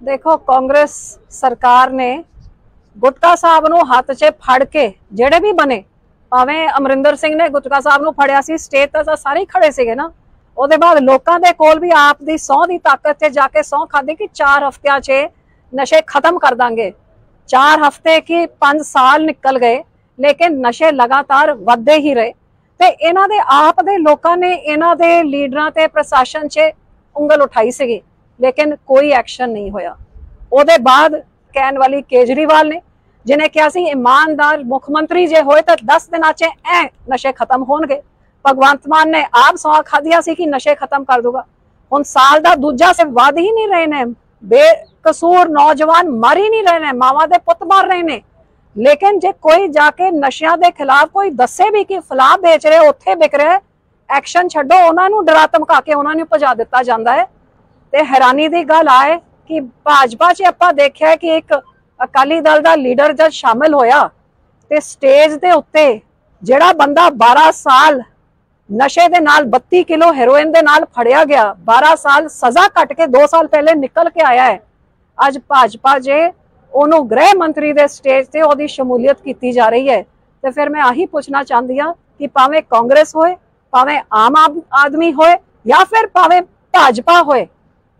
ਦੇਖੋ, ਕਾਂਗਰਸ ਸਰਕਾਰ ਨੇ ਗੁਟਕਾ ਸਾਹਿਬ ਨੂੰ ਹੱਥ 'ਚ ਫੜ ਕੇ ਜਿਹੜੇ ਵੀ ਬਣੇ, ਭਾਵੇਂ ਅਮਰਿੰਦਰ ਸਿੰਘ ਨੇ ਗੁਟਕਾ ਸਾਹਿਬ ਨੂੰ ਫੜਿਆ ਸੀ ਸਟੇਜ ਤੇ ਤਾਂ ਸਾਰੇ ਹੀ ਖੜੇ ਸੀਗੇ ਨਾ। ਉਹਦੇ ਬਾਅਦ ਲੋਕਾਂ ਦੇ ਕੋਲ ਵੀ ਆਪ ਦੀ ਸਹੁੰ ਦੀ ਤਾਕਤ ਤੇ ਜਾ ਕੇ ਸਹੁੰ ਖਾਦੀ ਕਿ 4 ਹਫ਼ਤਿਆਂ 'ਚ ਨਸ਼ੇ ਖਤਮ ਕਰ ਦਾਂਗੇ। 4 ਹਫ਼ਤੇ ਕੀ 5 ਸਾਲ ਨਿਕਲ ਗਏ, ਲੇਕਿਨ ਨਸ਼ੇ ਲਗਾਤਾਰ ਵੱਧਦੇ ਹੀ ਰਹੇ। ਤੇ ਇਹਨਾਂ ਦੇ, ਆਪ ਦੇ ਲੋਕਾਂ ਨੇ ਇਹਨਾਂ ਦੇ ਲੀਡਰਾਂ ਤੇ ਪ੍ਰਸ਼ਾਸਨ 'ਚ ਉਂਗਲ ਉਠਾਈ ਸੀਗੀ। ਲੇਕਿਨ ਕੋਈ ਐਕਸ਼ਨ ਨਹੀਂ ਹੋਇਆ। ਉਹਦੇ ਬਾਅਦ ਕਹਿਣ ਵਾਲੀ ਕੇਜਰੀਵਾਲ ਨੇ ਜਿਨੇ ਕਿਹਾ ਸੀ, ਇਮਾਨਦਾਰ ਮੁੱਖ ਮੰਤਰੀ ਜੇ ਹੋਏ ਤਾਂ 10 ਦਿਨਾਂ 'ਚ ਐ ਨਸ਼ੇ ਖਤਮ ਹੋਣਗੇ। ਭਗਵੰਤ ਮਾਨ ਨੇ ਆਪ ਸੌਂ ਖਾਧਿਆ ਸੀ ਕਿ ਨਸ਼ੇ ਖਤਮ ਕਰ ਦੂਗਾ। ਹੁਣ ਸਾਲ ਦਾ ਦੂਜਾ ਸੇ ਵੱਧ ਹੀ ਨਹੀਂ ਰਹੇ ਨੇ। ਬੇਕਸੂਰ ਨੌਜਵਾਨ ਮਰ ਹੀ ਨਹੀਂ ਰਹੇ ਨੇ, ਮਾਵਾਂ ਦੇ ਪੁੱਤ ਮਰ ਰਹੇ ਨੇ। ਲੇਕਿਨ ਜੇ ਕੋਈ ਜਾ ਕੇ ਨਸ਼ਿਆਂ ਦੇ ਖਿਲਾਫ ਕੋਈ ਦੱਸੇ ਵੀ ਕਿ ਫਲਾਹ ਵੇਚ ਰਿਹਾ, ਉੱਥੇ ਵਿਕ ਰਿਹਾ ਐਕਸ਼ਨ ਛੱਡੋ, ਉਹਨਾਂ ਨੂੰ ਡਰਾ ਧਮਕਾ ਕੇ ਉਹਨਾਂ ਨੂੰ ਭਜਾ ਦਿੱਤਾ ਜਾਂਦਾ ਹੈ। ਤੇ ਹੈਰਾਨੀ ਦੀ ਗੱਲ ਆਏ ਕਿ ਭਾਜਪਾ 'ਚ ਆਪਾਂ ਦੇਖਿਆ ਕਿ ਇੱਕ ਅਕਾਲੀ ਦਲ ਦਾ ਲੀਡਰ ਜਦ ਸ਼ਾਮਿਲ ਹੋਇਆ ਤੇ ਸਟੇਜ ਦੇ ਉੱਤੇ ਜਿਹੜਾ ਬੰਦਾ 12 ਸਾਲ ਨਸ਼ੇ ਦੇ ਨਾਲ 32 ਕਿਲੋ ਹੈਰੋਇਨ ਦੇ ਨਾਲ ਫੜਿਆ ਗਿਆ 12 ਸਾਲ ਸਜ਼ਾ ਕੱਟ ਕੇ 2 ਸਾਲ ਪਹਿਲੇ ਨਿਕਲ ਕੇ ਆਇਆ ਹੈ। ਅੱਜ ਭਾਜਪਾ ਜੇ ਉਹਨੂੰ ਗ੍ਰਹਿ ਮੰਤਰੀ ਦੇ ਸਟੇਜ ਤੇ ਉਹਦੀ ਸ਼ਮੂਲੀਅਤ ਕੀਤੀ ਜਾ ਰਹੀ ਹੈ, ਤੇ ਫਿਰ ਮੈਂ ਆਹੀ ਪੁੱਛਣਾ ਚਾਹੁੰਦੀ ਆ ਕਿ ਭਾਵੇਂ ਕਾਂਗਰਸ ਹੋਏ, ਭਾਵੇਂ ਆਮ ਆਦਮੀ ਹੋਏ ਜਾਂ ਫਿਰ ਭਾਵੇਂ ਭਾਜਪਾ ਹੋਏ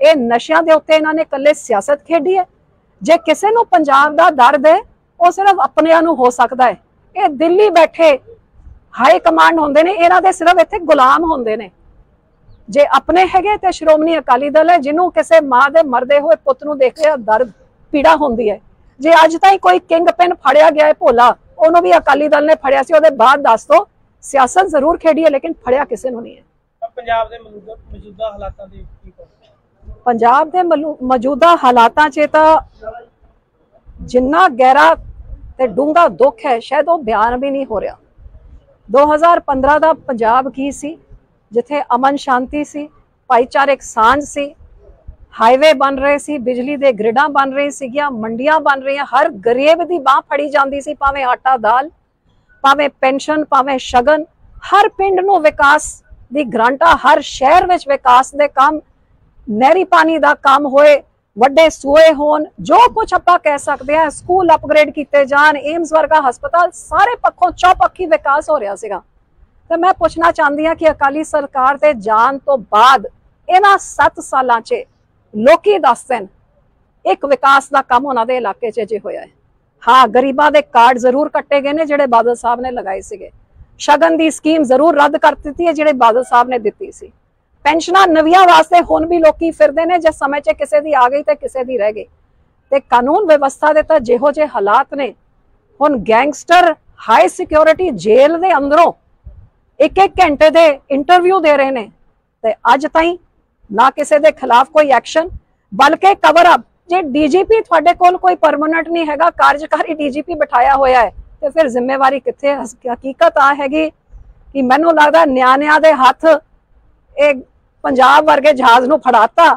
ਇਹ ਨਸ਼ਿਆਂ ਦੇ ਉੱਤੇ ਇਹਨਾਂ ਨੇ ਇਕੱਲੇ ਸਿਆਸਤ ਖੇਡੀ ਹੈ। ਜੇ ਕਿਸੇ ਨੂੰ ਪੰਜਾਬ ਦਾ ਦਰਦ ਹੈ, ਉਹ ਸਿਰਫ ਆਪਣਿਆਂ ਨੂੰ ਹੋ ਸਕਦਾ ਹੈ। ਇਹ ਦਿੱਲੀ ਬੈਠੇ ਹਾਈ ਕਮਾਂਡ ਹੁੰਦੇ ਨੇ, ਇਹਨਾਂ ਦੇ ਸਿਰਫ ਇੱਥੇ ਗੁਲਾਮ ਹੁੰਦੇ ਨੇ। ਜੇ ਆਪਣੇ ਹੈਗੇ ਤੇ ਸ਼੍ਰੋਮਣੀ ਅਕਾਲੀ ਦਲ ਹੈ, ਜਿਹਨੂੰ ਕਿਸੇ ਮਾਂ ਦੇ ਮਰਦੇ ਹੋਏ ਪੁੱਤ ਨੂੰ ਦੇਖ ਕੇ ਦਰਦ, ਪੀੜਾ ਹੁੰਦੀ ਹੈ। ਜੇ ਅੱਜ ਤਾਈਂ ਕੋਈ ਕਿੰਗ ਪੈਨ ਫੜਿਆ ਗਿਆ ਹੈ ਭੋਲਾ, ਉਹਨੂੰ ਵੀ ਅਕਾਲੀ ਦਲ ਨੇ ਫੜਿਆ ਸੀ, ਉਹਦੇ ਬਾਅਦ ਦੱਸ ਦੋ, ਸਿਆਸਤ ਜ਼ਰੂਰ ਖੇਡੀ ਹੈ, ਲੇਕਿਨ ਫੜਿਆ ਕਿਸੇ ਨੂੰ ਨਹੀਂ ਹੈ। ਪੰਜਾਬ ਦੇ ਮੌਜੂਦਾ ਹਾਲਾਤਾਂ ਦੀ ਕੀ ਕਹੋ ਪੰਜਾਬ ਦੇ ਮਲੂ- ਮੌਜੂਦਾ ਹਾਲਾਤਾਂ 'ਚ ਤਾਂ ਜਿੰਨਾ ਗਹਿਰਾ ਤੇ ਡੂੰਘਾ ਦੁੱਖ ਹੈ, ਸ਼ਾਇਦ ਉਹ ਬਿਆਨ ਵੀ ਨਹੀਂ ਹੋ ਰਿਹਾ। 2015 ਦਾ ਪੰਜਾਬ ਕੀ ਸੀ? ਜਿੱਥੇ ਅਮਨ ਸ਼ਾਂਤੀ ਸੀ, ਭਾਈਚਾਰਕ ਸਾਂਝ ਸੀ, ਹਾਈਵੇ ਬਣ ਰਹੇ ਸੀ, ਬਿਜਲੀ ਦੇ ਗ੍ਰਿਡਾਂ ਬਣ ਰਹੀ ਸੀਗੀਆਂ, ਮੰਡੀਆਂ ਬਣ ਰਹੀਆਂ, ਹਰ ਗਰੀਬ ਦੀ ਬਾਹ ਫੜੀ ਜਾਂਦੀ ਸੀ, ਭਾਵੇਂ ਆਟਾ ਦਾਲ, ਭਾਵੇਂ ਪੈਨਸ਼ਨ, ਭਾਵੇਂ ਸ਼ਗਨ, ਹਰ ਪਿੰਡ ਨੂੰ ਵਿਕਾਸ ਦੀ ਗ੍ਰਾਂਟਾਂ, ਹਰ ਸ਼ਹਿਰ ਵਿੱਚ ਵਿਕਾਸ ਦੇ ਕੰਮ ਨਹਿਰੀ ਪਾਣੀ ਦਾ ਕੰਮ ਹੋਏ, ਵੱਡੇ ਸੂਏ ਹੋਣ, ਜੋ ਕੁਝ ਆਪਾਂ ਕਹਿ ਸਕਦੇ ਆ ਸਕੂਲ ਅਪਗ੍ਰੇਡ ਕੀਤੇ ਜਾਣ ਏਮਸ ਵਰਗਾ ਹਸਪਤਾਲ ਸਾਰੇ ਪੱਖੋਂ ਚੌਪੱਖੀ ਵਿਕਾਸ ਹੋ ਰਿਹਾ ਸੀਗਾ। ਤੇ ਮੈਂ ਪੁੱਛਣਾ ਚਾਹੁੰਦੀ ਆ ਕਿ ਅਕਾਲੀ ਸਰਕਾਰ ਤੇ ਜਾਣ ਤੋਂ ਬਾਅਦ, ਇਹਨਾਂ 7 ਸਾਲਾਂ 'ਚ ਲੋਕੀ ਦੱਸਦੇ ਨੇ ਇੱਕ ਵਿਕਾਸ ਦਾ ਕੰਮ ਉਹਨਾਂ ਦੇ ਇਲਾਕੇ 'ਚ ਜੇ ਹੋਇਆ ਹੈ। ਹਾਂ, ਗਰੀਬਾਂ ਦੇ ਕਾਰਡ ਜ਼ਰੂਰ ਕੱਟੇ ਗਏ ਨੇ ਜਿਹੜੇ ਬਾਦਲ ਸਾਹਿਬ ਨੇ ਲਗਾਏ ਸੀਗੇ। ਸ਼ਗਨ ਦੀ ਸਕੀਮ ਜ਼ਰੂਰ ਰੱਦ ਕਰ ਦਿੱਤੀ ਹੈ, ਜਿਹੜੇ ਬਾਦਲ ਸਾਹਿਬ ਨੇ ਦਿੱਤੀ ਸੀ। ਪੈਨਸ਼ਨਾਂ ਨਵੀਆਂ ਵਾਸਤੇ ਹੁਣ ਵੀ ਲੋਕੀ ਫਿਰਦੇ ਨੇ, ਜੇ ਸਮੇਂ 'ਚ ਕਿਸੇ ਦੀ ਆ ਗਈ ਤੇ ਕਿਸੇ ਦੀ ਰਹਿ ਗਈ। ਤੇ ਕਾਨੂੰਨ ਵਿਵਸਥਾ ਦੇ ਤਾਂ ਜਿਹੋ ਜਿਹੇ ਹਾਲਾਤ ਨੇ। ਹੁਣ ਗੈਂਗਸਟਰ ਹਾਈ ਸਿਕਿਉਰਿਟੀ ਜੇਲ੍ਹ ਦੇ ਅੰਦਰੋਂ ਇੱਕ ਇੱਕ ਘੰਟੇ ਦੇ ਇੰਟਰਵਿਊ ਦੇ ਰਹੇ ਨੇ। ਤੇ ਅੱਜ ਤਾਈਂ ਨਾ ਕਿਸੇ ਦੇ ਖਿਲਾਫ ਕੋਈ ਐਕਸ਼ਨ, ਬਲਕਿ ਕਵਰ ਅਪ ਜੇ ਡੀਜੀਪੀ ਤੁਹਾਡੇ ਕੋਲ ਕੋਈ ਪਰਮਨੈਂਟ ਨਹੀਂ ਹੈਗਾ, ਕਾਰਜਕਾਰੀ ਡੀਜੀਪੀ ਬਿਠਾਇਆ ਹੋਇਆ ਹੈ, ਤੇ ਫਿਰ ਜ਼ਿੰਮੇਵਾਰੀ ਕਿੱਥੇ ਹਕੀਕਤ ਆ ਹੈਗੀ ਕਿ ਮੈਨੂੰ ਲੱਗਦਾ ਨਿਆਣਿਆਂ ਦੇ ਹੱਥ ਇਹ ਪੰਜਾਬ ਵਰਗੇ ਜਹਾਜ਼ ਨੂੰ ਫੜਾਤਾ,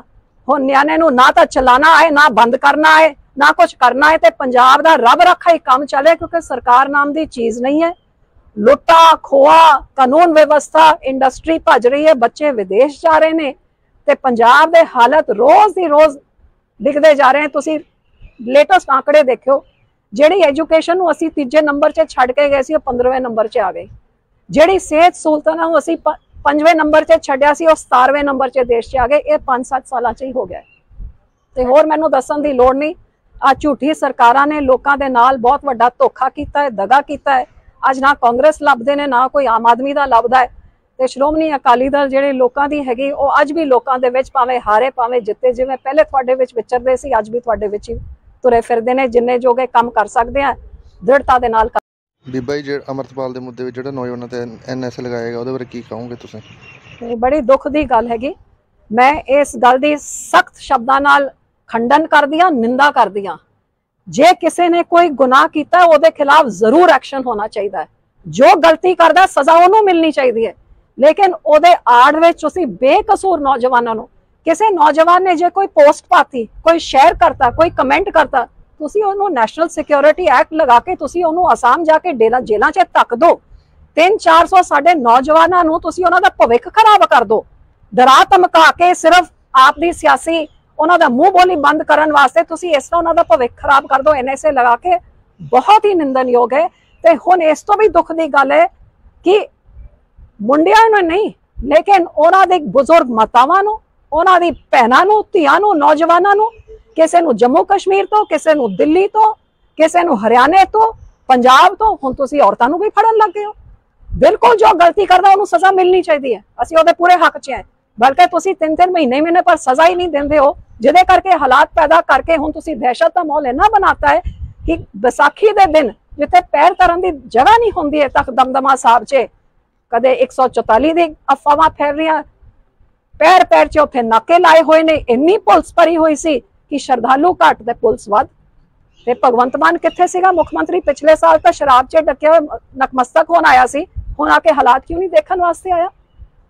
ਹੁਣ ਨਿਆਣੇ ਨੂੰ ਨਾ ਤਾਂ ਚਲਾਣਾ ਹੈ, ਨਾ ਬੰਦ ਕਰਨਾ ਹੈ, ਨਾ ਕੁਝ ਕਰਨਾ ਹੈ ਤੇ ਪੰਜਾਬ ਦਾ ਰੱਬ ਰੱਖਾ ਹੀ ਕੰਮ ਚੱਲੇ ਕਿਉਂਕਿ ਸਰਕਾਰ ਨਾਮ ਦੀ ਚੀਜ਼ ਨਹੀਂ ਹੈ। ਲੁੱਟਾ ਖੋਆ ਕਾਨੂੰਨ ਵਿਵਸਥਾ, ਇੰਡਸਟਰੀ ਭੱਜ ਰਹੀ ਹੈ, ਬੱਚੇ ਵਿਦੇਸ਼ ਜਾ ਰਹੇ ਨੇ ਤੇ ਪੰਜਾਬ ਦੇ ਹਾਲਤ ਰੋਜ਼ ਦੀ ਰੋਜ਼ ਲਿਖਦੇ ਜਾ ਰਹੇ ਤੁਸੀਂ ਲੇਟੈਸਟ ਆંકੜੇ ਦੇਖਿਓ, ਜਿਹੜੀ ਐਜੂਕੇਸ਼ਨ ਨੂੰ ਅਸੀਂ ਤੀਜੇ ਨੰਬਰ 'ਚ ਛੱਡ ਕੇ ਗਏ ਸੀ, ਉਹ 15ਵੇਂ ਨੰਬਰ 'ਚ ਆ ਗਈ ਜਿਹੜੀ ਸਿਹਤ ਸਹੂਲਤਾਂ ਨੂੰ ਅਸੀਂ ਪੰਜਵੇਂ ਨੰਬਰ 'ਚ ਛੱਡਿਆ ਸੀ, ਉਹ 17ਵੇਂ ਨੰਬਰ 'ਚ ਦੇਸ਼ 'ਚ ਆ ਗਏ। ਇਹ 5-7 ਸਾਲਾਂ 'ਚ ਹੀ ਹੋ ਗਿਆ। ਹੈ। ਤੇ ਹੋਰ ਮੈਨੂੰ ਦੱਸਣ ਦੀ ਲੋੜ ਨਹੀਂ। ਆ ਝੂਠੀ ਸਰਕਾਰਾਂ ਨੇ ਲੋਕਾਂ ਦੇ ਨਾਲ ਬਹੁਤ ਵੱਡਾ ਧੋਖਾ ਕੀਤਾ ਹੈ, ਦਗਾ ਕੀਤਾ ਹੈ। ਅੱਜ ਨਾ ਕਾਂਗਰਸ ਲੱਭਦੇ ਨੇ, ਨਾ ਕੋਈ ਆਮ ਆਦਮੀ ਦਾ ਲੱਭਦਾ ਹੈ। ਤੇ ਸ਼੍ਰੋਮਣੀ ਅਕਾਲੀ ਦਲ ਜਿਹੜੇ ਲੋਕਾਂ ਦੀ ਹੈਗੀ, ਉਹ ਅੱਜ ਵੀ ਲੋਕਾਂ ਦੇ ਵਿੱਚ ਭਾਵੇਂ ਹਾਰੇ, ਭਾਵੇਂ ਜਿੱਤੇ, ਜਿਵੇਂ ਪਹਿਲੇ ਤੁਹਾਡੇ ਵਿੱਚ ਵਿਚਰਦੇ ਸੀ, ਅੱਜ ਵੀ ਤੁਹਾਡੇ ਵਿੱਚ ਹੀ ਤੁਰੇ ਫਿਰਦੇ ਨੇ, ਜਿੰਨੇ ਜੋਗੇ ਕੰਮ ਕਰ ਸਕਦੇ ਆ, ਦ੍ਰਿੜਤਾ ਦੇ ਨਾਲ ਬੀਬਾ ਜੀ ਜਿਹੜਾ ਅਮਰਤਪਾਲ ਦੇ ਮੁੱਦੇ ਵਿੱਚ ਜਿਹੜਾ ਨੌਜਵਾਨਾਂ ਤੇ ਐਨਐਸ ਲਗਾਏਗਾ ਉਹਦੇ ਬਾਰੇ ਕੀ ਕਹੋਗੇ ਤੁਸੀਂ? ਤੇ ਬੜੀ ਦੁੱਖ ਦੀ ਗੱਲ ਹੈਗੀ। ਮੈਂ ਇਸ ਗੱਲ ਦੀ ਸਖਤ ਸ਼ਬਦਾਂ ਨਾਲ ਖੰਡਨ ਕਰਦੀ ਹਾਂ ਨਿੰਦਾ ਕਰਦੀ ਹਾਂ ਜੇ ਕਿਸੇ ਨੇ ਕੋਈ ਗੁਨਾਹ ਕੀਤਾ ਹੈ, ਉਹਦੇ ਖਿਲਾਫ ਜ਼ਰੂਰ ਐਕਸ਼ਨ ਹੋਣਾ ਚਾਹੀਦਾ ਹੈ। ਜੋ ਗਲਤੀ ਕਰਦਾ ਸਜ਼ਾ ਉਹਨੂੰ ਮਿਲਣੀ ਚਾਹੀਦੀ ਹੈ। ਲੇਕਿਨ ਉਹਦੇ ਆੜ ਵਿੱਚ ਤੁਸੀਂ ਬੇਕਸੂਰ ਨੌਜਵਾਨਾਂ ਨੂੰ ਕਿਸੇ ਨੌਜਵਾਨ ਨੇ ਜੇ ਕੋਈ ਪੋਸਟ ਪਾਤੀ ਕੋਈ ਸ਼ੇਅਰ ਕਰਤਾ ਕੋਈ ਕਮੈਂਟ ਕਰਤਾ ਤੁਸੀਂ ਉਹਨੂੰ ਨੈਸ਼ਨਲ ਸਿਕਿਉਰਿਟੀ ਐਕਟ ਲਗਾ ਕੇ ਤੁਸੀਂ ਉਹਨੂੰ ਅਸਾਮ ਜਾ ਕੇ ਡੇਲਾ ਜੇਲ੍ਹਾਂ 'ਚ ਧੱਕ ਦਿਓ 3-400 ਸਾਡੇ ਨੌਜਵਾਨਾਂ ਨੂੰ ਤੁਸੀਂ ਉਹਨਾਂ ਦਾ ਭਵਿੱਖ ਖਰਾਬ ਕਰ ਦੋ। ਡਰਾ ਧਮਕਾ ਕੇ ਸਿਰਫ ਆਪ ਦੀ ਸਿਆਸੀ ਉਹਨਾਂ ਦਾ ਮੂੰਹ ਬੋਲੀ ਬੰਦ ਕਰਨ ਵਾਸਤੇ ਤੁਸੀਂ ਇਸ ਤਰ੍ਹਾਂ ਉਹਨਾਂ ਦਾ ਭਵਿੱਖ ਖਰਾਬ ਕਰ ਦੋ। ਐਨਐਸਏ ਲਗਾ ਕੇ ਬਹੁਤ ਹੀ ਨਿੰਦਨਯੋਗ ਹੈ। ਤੇ ਹੁਣ ਇਸ ਤੋਂ ਵੀ ਦੁੱਖ ਦੀ ਗੱਲ ਹੈ ਕਿ ਮੁੰਡਿਆਂ ਨੂੰ ਨਹੀਂ, ਲੇਕਿਨ ਉਹਨਾਂ ਦੇ ਬਜ਼ੁਰਗ ਮਾਤਾਵਾਂ ਨੂੰ, ਉਹਨਾਂ ਦੀ ਭੈਣਾਂ ਨੂੰ, ਧੀਆਂ ਨੂੰ, ਨੌਜਵਾਨਾਂ ਨੂੰ ਕਿਸੇ ਨੂੰ ਜੰਮੂ ਕਸ਼ਮੀਰ ਤੋਂ, ਕਿਸੇ ਨੂੰ ਦਿੱਲੀ ਤੋਂ, ਕਿਸੇ ਨੂੰ ਹਰਿਆਣੇ ਤੋਂ, ਪੰਜਾਬ ਤੋਂ, ਹੁਣ ਤੁਸੀਂ ਔਰਤਾਂ ਨੂੰ ਵੀ ਫੜਨ ਲੱਗ ਗਏ ਹੋ। ਬਿਲਕੁਲ ਜੋ ਗਲਤੀ ਕਰਦਾ, ਉਹਨੂੰ ਸਜ਼ਾ ਮਿਲਣੀ ਚਾਹੀਦੀ ਹੈ। ਅਸੀਂ ਉਹਦੇ ਪੂਰੇ ਹੱਕ 'ਚ ਹੈ। ਬਲਕਿ ਤੁਸੀਂ ਤਿੰਨ ਤਿੰਨ ਮਹੀਨੇ ਮਹੀਨੇ ਪਰ ਸਜ਼ਾ ਹੀ ਨਹੀਂ ਦਿੰਦੇ ਹੋ, ਜਿਹਦੇ ਕਰਕੇ ਹਾਲਾਤ ਪੈਦਾ ਕਰਕੇ ਹੁਣ ਤੁਸੀਂ ਦਹਿਸ਼ਤ ਦਾ ਮਾਹੌਲ ਇੰਨਾ ਬਣਾਤਾ ਹੈ ਕਿ ਵਿਸਾਖੀ ਦੇ ਦਿਨ ਜਿੱਥੇ ਪੈਰ ਧਰਨ ਦੀ ਜਗ੍ਹਾ ਨਹੀਂ ਹੁੰਦੀ ਹੈ ਤੱਕ ਦਮਦਮਾ ਸਾਹਿਬ 'ਚ, ਕਦੇ 144 ਦੀ ਅਫਵਾਹਾਂ ਫੈਲ ਰਹੀਆਂ ਪੈਰ ਪੈਰ 'ਚ ਉੱਥੇ ਨਾਕੇ ਲਾਏ ਹੋਏ ਨੇ, ਇੰਨੀ ਪੁਲਿਸ ਭਰੀ ਹੋਈ ਸੀ ਕਿ ਸ਼ਰਧਾਲੂ ਘੱਟ ਤੇ ਪੁਲਿਸ ਵੱਧ। ਤੇ ਭਗਵੰਤ ਮਾਨ ਕਿੱਥੇ ਸੀਗਾ? ਮੁੱਖ ਮੰਤਰੀ ਪਿਛਲੇ ਸਾਲ ਤਾਂ ਸ਼ਰਾਬ 'ਚ ਡੱਕਿਆ ਹੋਇਆ ਨਕਮਸਤਕ ਹੋਣ ਆਇਆ ਸੀ। ਹੁਣ ਆ ਕੇ ਹਾਲਾਤ ਕਿਉਂ ਨਹੀਂ ਦੇਖਣ ਵਾਸਤੇ ਆਇਆ?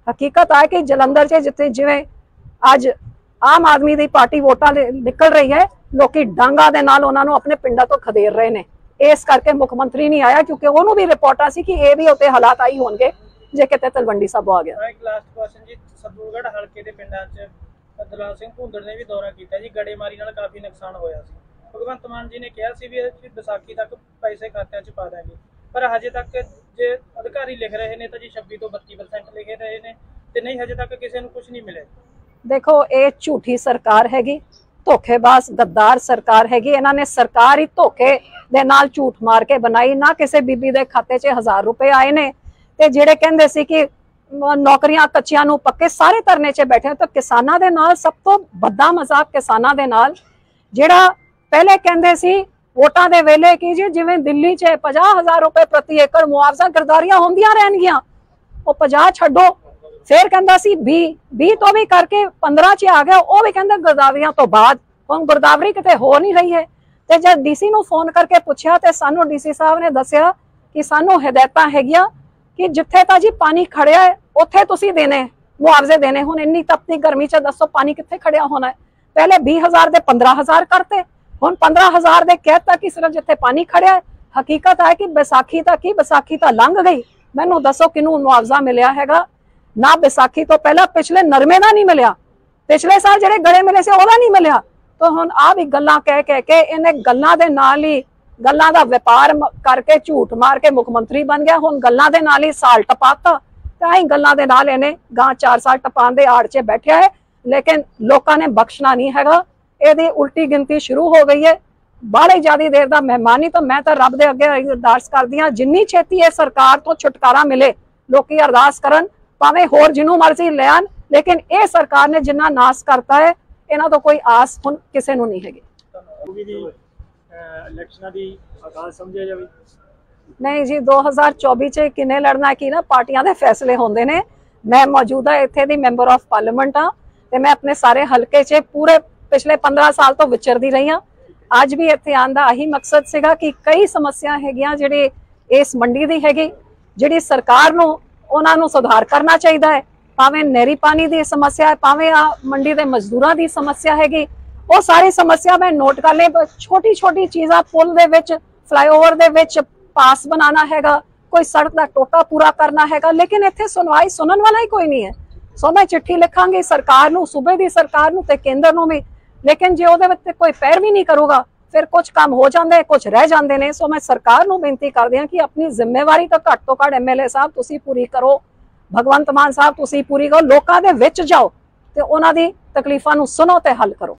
ਹਕੀਕਤ ਹੈ ਕਿ ਜਲੰਧਰ 'ਚ ਜਿੱਥੇ ਜਿਵੇਂ ਅੱਜ ਆਮ ਆਦਮੀ ਦੀ ਪਾਰਟੀ ਵੋਟਾਂ ਨਿਕਲ ਰਹੀ ਹੈ, ਲੋਕੀ ਡਾਂਗਾ ਦੇ ਨਾਲ ਉਹਨਾਂ ਨੂੰ ਆਪਣੇ ਪਿੰਡਾਂ ਤੋਂ ਖਦੇੜ ਰਹੇ ਨੇ। ਇਸ ਕਰਕੇ ਮੁੱਖ ਮੰਤਰੀ ਨਹੀਂ ਆਇਆ, ਕਿਉਂਕਿ ਉਹਨੂੰ ਵੀ ਰਿਪੋਰਟਾਂ ਸੀ ਕਿ ਇਹ ਵੀ ਉੱਤੇ ਹਾਲਾਤ ਆਈ ਹੋਣਗੇ, ਜੇ ਕਿਤੇ ਤਲਵੰਡੀ ਸਾਬੋ ਆ ਗਿਆ। ਇੱਕ ਲਾਸਟ ਕੁਐਸਚਨ ਜੀ ਸਤੂਰਗੜ੍ਹ ਹਲਕੇ ਦੇ ਪਿੰਡਾਂ 'ਚ ਦਲਾਲ ਸਿੰਘ ਭੁੰਦੜ ਨੇ ਵੀ ਦੌਰਾ ਕੀਤਾ ਜੀ। ਗੜੇਮਾਰੀ ਨਾਲ ਕਾਫੀ ਨੁਕਸਾਨ ਹੋਇਆ ਸੀ। ਭਗਵੰਤ ਮਾਨ ਜੀ ਨੇ ਕਿਹਾ ਸੀ ਵੀ ਅਸੀਂ ਵਿਸਾਖੀ ਤੱਕ ਪੈਸੇ ਖਾਤਿਆਂ 'ਚ ਪਾ ਦਾਂਗੇ। ਪਰ ਹਜੇ ਤੱਕ ਜੇ ਅਧਿਕਾਰੀ ਲਿਖ ਰਹੇ ਨੇ ਤਾਂ ਜੀ 26 ਤੋਂ 32% ਲਿਖੇ ਰਹੇ ਨੇ ਤੇ ਨਹੀਂ, ਹਜੇ ਤੱਕ ਕਿਸੇ ਨੂੰ ਕੁਝ ਨਹੀਂ ਮਿਲਿਆ। ਦੇਖੋ, ਇਹ ਝੂਠੀ ਸਰਕਾਰ ਹੈਗੀ, ਧੋਖੇਬਾਜ਼, ਗੱਦਾਰ ਸਰਕਾਰ ਹੈਗੀ। ਇਹਨਾਂ ਨੇ ਸਰਕਾਰ ਹੀ ਧੋਖੇ ਦੇ ਨਾਲ ਝੂਠ ਮਾਰ ਕੇ ਬਣਾਈ। ਨਾ ਕਿਸੇ ਬੀਬੀ ਦੇ ਖਾਤੇ 'ਚ 1000 ਰੁਪਏ ਆਏ ਨੇ। ਤੇ ਜਿਹੜੇ ਕਹਿੰਦੇ ਸੀ ਕਿ ਨੌਕਰੀਆਂ ਕੱਚਿਆਂ ਨੂੰ ਪੱਕੇ ਸਾਰੇ ਧਰਨੇ 'ਚ ਬੈਠੇ ਤਾਂ ਕਿਸਾਨਾਂ ਦੇ ਨਾਲ ਸਭ ਤੋਂ ਵੱਡਾ ਮਜ਼ਾਕ ਕਿਸਾਨਾਂ ਦੇ ਨਾਲ, ਜਿਹੜਾ ਪਹਿਲੇ ਕਹਿੰਦੇ ਸੀ, ਵੋਟਾਂ ਦੇ ਵੇਲੇ ਕਿ ਜੀ ਜਿਵੇਂ ਦਿੱਲੀ 'ਚ 50000 ਰੁਪਏ ਪ੍ਰਤੀ ਏਕੜ ਮੁਆਵਜ਼ਾ ਗਰਦਾਰੀਆਂ ਹੁੰਦੀਆਂ ਰਹਿਣਗੀਆਂ, ਉਹ 50 ਛੱਡੋ। ਫੇਰ ਕਹਿੰਦਾ ਸੀ 20 20 ਤੋਂ ਵੀ ਕਰਕੇ 15 ਚ ਆ ਗਿਆ, ਉਹ ਵੀ ਕਹਿੰਦਾ ਗਰਦਾਵਰੀਆਂ ਤੋਂ ਬਾਅਦ, ਹੁਣ ਗਰਦਾਵਰੀ ਕਿਤੇ ਹੋ ਨਹੀਂ ਰਹੀ ਹੈ। ਤੇ ਜਦ ਡੀਸੀ ਨੂੰ ਫੋਨ ਕਰਕੇ ਪੁੱਛਿਆ ਤੇ ਸਾਨੂੰ ਡੀਸੀ ਸਾਹਿਬ ਨੇ ਦੱਸਿਆ ਕਿ ਸਾਨੂੰ ਹਦਾਇਤਾਂ ਹੈਗੀਆਂ ਕਿ ਜਿੱਥੇ ਤਾਂ ਜੀ ਪਾਣੀ ਖੜਿਆ ਹੈ, ਉੱਥੇ ਤੁਸੀਂ ਦੇਣੇ, ਮੁਆਵਜ਼ੇ ਦੇਣੇ ਹੁਣ ਇੰਨੀ ਤਪਤੀ ਗਰਮੀ ਚ ਦੱਸੋ ਪਾਣੀ ਕਿੱਥੇ ਖੜਿਆ ਹੋਣਾ ਹੈ। ਪਹਿਲੇ 20000 ਦੇ 15000 ਕਰਤੇ, ਹੁਣ 15000 ਦੇ ਕਹਿਤਾ ਕਿ ਸਿਰਫ ਜਿੱਥੇ ਪਾਣੀ ਖੜਿਆ ਹੈ, ਹਕੀਕਤ ਹੈ ਕਿ ਵਿਸਾਖੀ ਤਾਂ ਕੀ, ਵਿਸਾਖੀ ਤਾਂ ਲੰਘ ਗਈ। ਮੈਨੂੰ ਦੱਸੋ ਕਿਨੂੰ ਮੁਆਵਜ਼ਾ ਮਿਲਿਆ ਹੈਗਾ? ਨਾ ਵਿਸਾਖੀ ਤੋਂ ਪਹਿਲਾਂ ਪਿਛਲੇ ਨਰਮੇ ਦਾ ਨਹੀਂ ਮਿਲਿਆ। ਪਿਛਲੇ ਸਾਲ ਜਿਹੜੇ ਗੜੇ ਮਿਲੇ ਸੀ ਉਹਦਾ ਨਹੀਂ ਮਿਲਿਆ। ਤਾਂ ਹੁਣ ਆ ਵੀ ਗੱਲਾਂ ਕਹਿ ਕਹਿ ਕੇ ਇਹਨੇ ਗੱਲਾਂ ਦੇ ਨਾਲ ਹੀ ਗੱਲਾਂ ਦਾ ਵਪਾਰ ਕਰਕੇ ਝੂਠ ਮਾਰ ਕੇ ਮੁੱਖ ਮੰਤਰੀ ਬਣ ਗਿਆ। ਹੁਣ ਗੱਲਾਂ ਦੇ ਨਾਲ ਹੀ ਸਾਲ ਟਪਾਤਾ। ਤਾਂ ਹੀ ਗੱਲਾਂ ਦੇ ਨਾਲ ਇਹਨੇ ਗਾਂ 4 ਸਾਲ ਟਪਾਉਣ ਦੇ ਆੜ 'ਚ ਬੈਠਿਆ ਹੈ। ਲੇਕਿਨ ਲੋਕਾਂ ਨੇ ਬਖਸ਼ਣਾ ਨਹੀਂ ਹੈਗਾ। ਇਹਦੀ ਉਲਟੀ ਗਿਣਤੀ ਸ਼ੁਰੂ ਹੋ ਗਈ ਹੈ। ਬਾਹਲੇ ਜਿਆਦੀ ਦੇਰ ਦਾ ਮਹਿਮਾਨੀ ਤਾਂ ਮੈਂ ਤਾਂ ਰੱਬ ਦੇ ਅੱਗੇ ਅਰਦਾਸ ਕਰਦੀ ਹਾਂ, ਜਿੰਨੀ ਛੇਤੀ ਇਹ ਸਰਕਾਰ ਤੋਂ ਛੁਟਕਾਰਾ ਮਿਲੇ, ਲੋਕੀ ਅਰਦਾਸ ਕਰਨ, ਭਾਵੇਂ ਹੋਰ ਜਿਹਨੂੰ ਮਰਜ਼ੀ ਲੈਣ ਲੇਕਿਨ ਇਹ ਸਰਕਾਰ ਨੇ ਜਿੰਨਾ ਨਾਸ ਕਰਤਾ ਹੈ, ਇਹਨਾਂ ਤੋਂ ਕੋਈ ਆਸ ਹੁਣ ਕਿਸੇ ਨੂੰ ਨਹੀਂ ਹੈਗੀ। ਇਲੈਕਸ਼ਨਾਂ ਦੀ ਆਗਾਜ਼ ਸਮਝਿਆ ਜਾਵੇ? ਨਹੀਂ ਜੀ 2024 ਚ ਕਿਨੇ ਲੜਨਾ ਕੀ ਨਾ, ਪਾਰਟੀਆਂ ਦੇ ਫੈਸਲੇ ਹੁੰਦੇ ਨੇ। ਮੈਂ ਮੌਜੂਦਾ ਇੱਥੇ ਦੀ ਮੈਂਬਰ ਆਫ ਪਾਰਲੀਮੈਂਟ ਆ ਤੇ ਮੈਂ ਆਪਣੇ ਸਾਰੇ ਹਲਕੇ 'ਚ ਪੂਰੇ ਪਿਛਲੇ 15 ਸਾਲ ਤੋਂ ਵਿਚਰਦੀ ਰਹੀ ਹਾਂ। ਅੱਜ ਵੀ ਇੱਥੇ ਆਉਣ ਦਾ ਆਹੀ ਮਕਸਦ ਸੀਗਾ ਕਿ ਕਈ ਸਮੱਸਿਆ ਹੈਗੀਆਂ ਜਿਹੜੇ ਇਸ ਮੰਡੀ ਦੀ ਹੈਗੀ, ਜਿਹੜੀ ਸਰਕਾਰ ਨੂੰ, ਉਹਨਾਂ ਨੂੰ ਸੁਧਾਰ ਕਰਨਾ ਚਾਹੀਦਾ ਹੈ। ਭਾਵੇਂ ਨਹਿਰੀ ਪਾਣੀ ਦੀ ਸਮੱਸਿਆ ਹੈ, ਭਾਵੇਂ ਆ ਮੰਡੀ ਦੇ ਮਜ਼ਦੂਰਾਂ ਦੀ ਸਮੱਸਿਆ ਹੈਗੀ ਉਹ ਸਾਰੀ ਸਮੱਸਿਆ ਮੈਂ ਨੋਟ ਕਰ ਲਈ ਛੋਟੀ ਛੋਟੀ ਚੀਜ਼ਾਂ, ਪੁਲ ਦੇ ਵਿੱਚ ਫਲਾਈਓਵਰ ਦੇ ਵਿੱਚ ਪਾਸ ਬਣਾਉਣਾ ਹੈਗਾ, ਕੋਈ ਸੜਕ ਦਾ ਟੋਟਾ ਪੂਰਾ ਕਰਨਾ ਹੈਗਾ, ਲੇਕਿਨ ਇੱਥੇ ਸੁਣਵਾਈ ਸੁਣਨ ਵਾਲਾ ਹੀ ਕੋਈ ਨਹੀਂ ਹੈ। ਸੋ ਮੈਂ ਚਿੱਠੀ ਲਿਖਾਂਗੀ, ਸਰਕਾਰ ਨੂੰ, ਸੂਬੇ ਦੀ ਸਰਕਾਰ ਨੂੰ ਤੇ ਕੇਂਦਰ ਨੂੰ ਵੀ, ਲੇਕਿਨ ਜੇ ਉਹਦੇ ਵਿੱਚ ਕੋਈ ਪੈਰ ਵੀ ਨਹੀਂ ਕਰੂਗਾ, ਫਿਰ ਕੁਝ ਕੰਮ ਹੋ ਜਾਂਦੇ ਕੁਝ ਰਹਿ ਜਾਂਦੇ ਨੇ। ਸੋ ਮੈਂ ਸਰਕਾਰ ਨੂੰ ਬੇਨਤੀ ਕਰਦੀ ਹਾਂ ਕਿ ਆਪਣੀ ਜ਼ਿੰਮੇਵਾਰੀ ਤਾਂ ਘੱਟ ਤੋਂ ਘੱਟ ਐਮਐਲਏ ਸਾਹਿਬ ਤੁਸੀਂ ਪੂਰੀ ਕਰੋ, ਭਗਵੰਤ ਮਾਨ ਸਾਹਿਬ ਤੁਸੀਂ ਪੂਰੀ ਕਰੋ, ਲੋਕਾਂ ਦੇ ਵਿੱਚ ਜਾਓ ਤੇ ਉਹਨਾਂ ਦੀ ਤਕਲੀਫਾਂ ਨੂੰ ਸੁਣੋ ਤੇ ਹੱਲ ਕਰੋ।